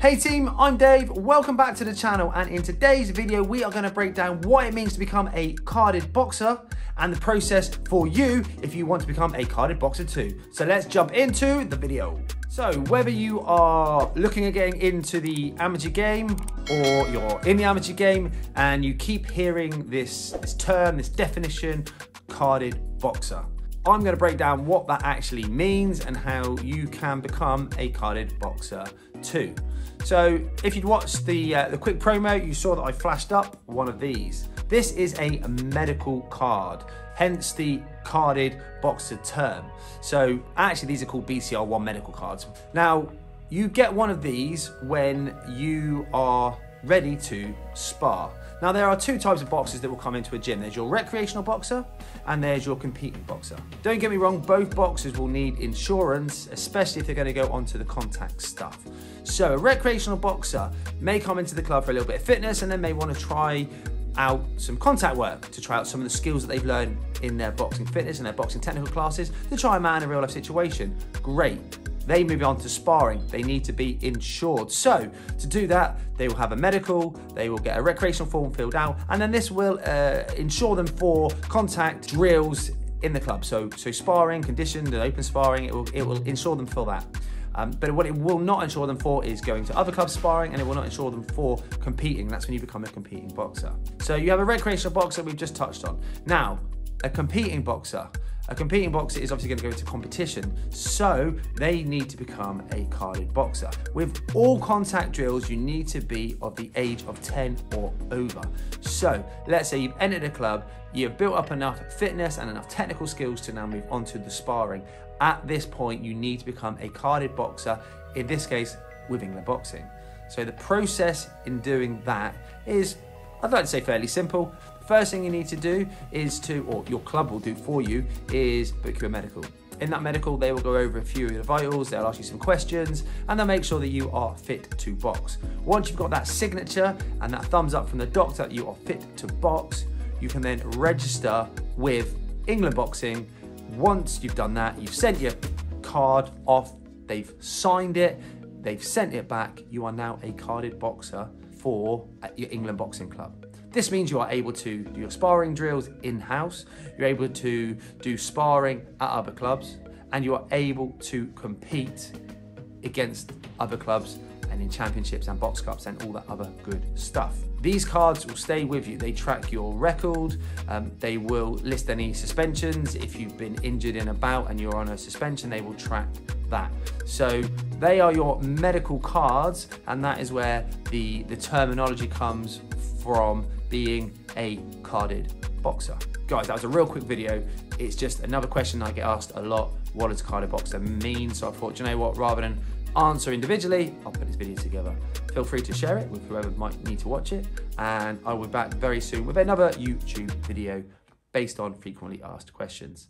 Hey team, I'm Dave, welcome back to the channel and in today's video we are going to break down what it means to become a carded boxer and the process for you if you want to become a carded boxer too. So let's jump into the video. So whether you are looking at getting into the amateur game or you're in the amateur game and you keep hearing this, this term, this definition, carded boxer. I'm going to break down what that actually means and how you can become a carded boxer too. So if you'd watched the, uh, the quick promo, you saw that I flashed up one of these. This is a medical card, hence the carded boxer term. So actually these are called BCR1 medical cards. Now you get one of these when you are ready to spar. Now there are two types of boxers that will come into a gym. There's your recreational boxer and there's your competing boxer. Don't get me wrong, both boxers will need insurance, especially if they're gonna go onto the contact stuff. So a recreational boxer may come into the club for a little bit of fitness and then may wanna try out some contact work to try out some of the skills that they've learned in their boxing fitness and their boxing technical classes to try and man in a real life situation. Great. They move on to sparring. They need to be insured. So to do that, they will have a medical, they will get a recreational form filled out, and then this will uh, insure them for contact drills in the club. So, so sparring, conditioned and open sparring, it will, it will insure them for that. Um, but what it will not insure them for is going to other clubs sparring and it will not insure them for competing. That's when you become a competing boxer. So you have a recreational boxer we've just touched on. Now, a competing boxer. A competing boxer is obviously going to go into competition, so they need to become a carded boxer. With all contact drills, you need to be of the age of 10 or over. So let's say you've entered a club, you've built up enough fitness and enough technical skills to now move on to the sparring. At this point, you need to become a carded boxer, in this case, with England Boxing. So the process in doing that is, I'd like to say fairly simple. The First thing you need to do is to, or your club will do for you, is book you a medical. In that medical, they will go over a few of your vitals, they'll ask you some questions, and they'll make sure that you are fit to box. Once you've got that signature and that thumbs up from the doctor that you are fit to box, you can then register with England Boxing. Once you've done that, you've sent your card off, they've signed it, they've sent it back, you are now a carded boxer for your England Boxing Club. This means you are able to do your sparring drills in-house, you're able to do sparring at other clubs, and you are able to compete against other clubs and in championships and box cups and all that other good stuff. These cards will stay with you. They track your record. Um, they will list any suspensions. If you've been injured in a bout and you're on a suspension, they will track that. So they are your medical cards, and that is where the, the terminology comes from being a carded boxer. Guys, that was a real quick video. It's just another question I get asked a lot. What does carded boxer mean? So I thought, you know what, rather than answer individually, I'll put this video together. Feel free to share it with whoever might need to watch it. And I will be back very soon with another YouTube video based on frequently asked questions.